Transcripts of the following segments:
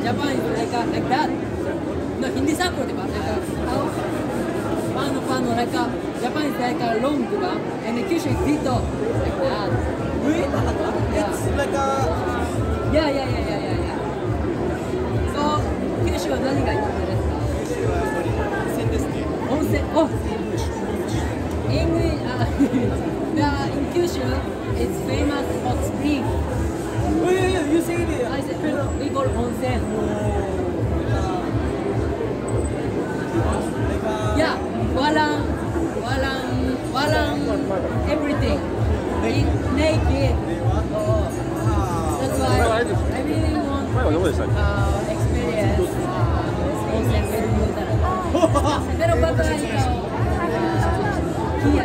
日ジャパンなんか、なんか、の、ヒンディサークルとか、なんか、ファンのファンの、なんか、ジャパンに対のロングが、エネキューション、ディート、なんか、ウィーバーとか、いやいやいやいやいやいや。そう、九州は何がいいですか温泉ですね。温泉、お、英語、英語、あ、いや、九州、it's famous for spring。おいおいおい。walang, walang, walang everything. Naked. Oo. That's why I really want uh, experience uh, talaga. Pero baka ikaw, uh,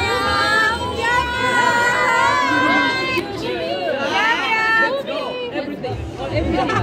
Evet.